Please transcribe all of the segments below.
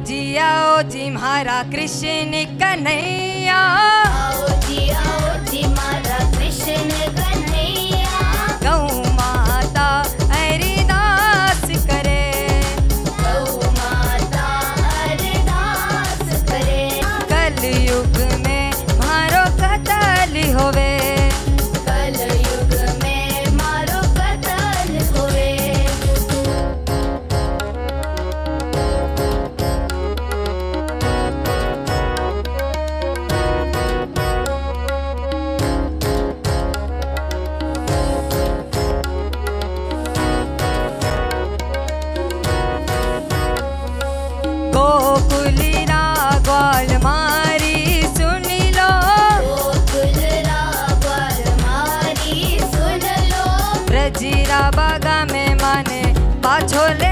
जिया ओ जी महारा कृष्ण कन्हैया। जीरा बागा में माने पाछोले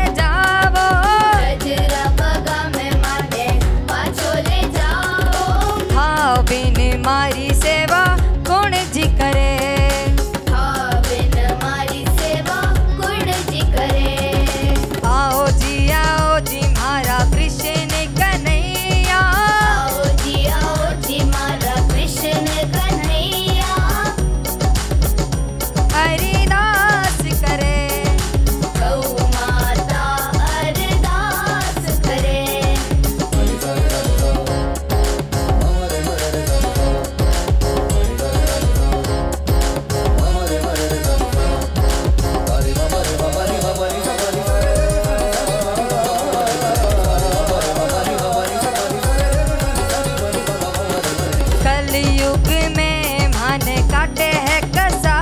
कलयुग में मन काटे है कसा